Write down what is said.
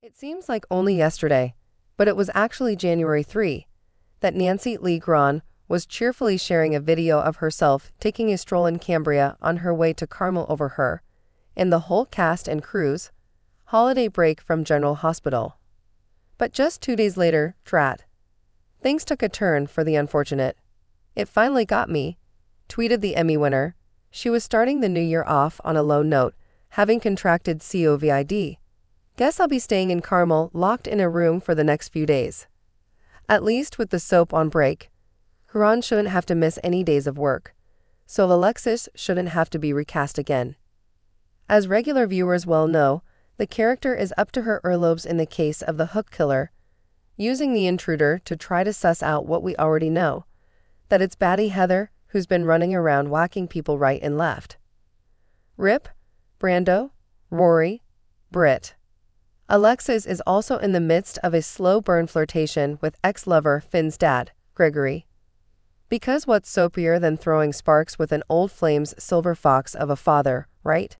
It seems like only yesterday, but it was actually January 3, that Nancy Lee Grahn was cheerfully sharing a video of herself taking a stroll in Cambria on her way to Carmel over her, and the whole cast and crew's holiday break from General Hospital. But just two days later, drat. Things took a turn for the unfortunate. It finally got me, tweeted the Emmy winner. She was starting the new year off on a low note, having contracted COVID. Guess I'll be staying in Carmel, locked in a room for the next few days. At least with the soap on break. Huron shouldn't have to miss any days of work, so Alexis shouldn't have to be recast again. As regular viewers well know, the character is up to her earlobes in the case of the hook killer, using the intruder to try to suss out what we already know that it's Batty Heather who's been running around whacking people right and left. Rip, Brando, Rory, Britt. Alexis is also in the midst of a slow burn flirtation with ex lover Finn's dad, Gregory. Because what's soapier than throwing sparks with an old flame's silver fox of a father, right?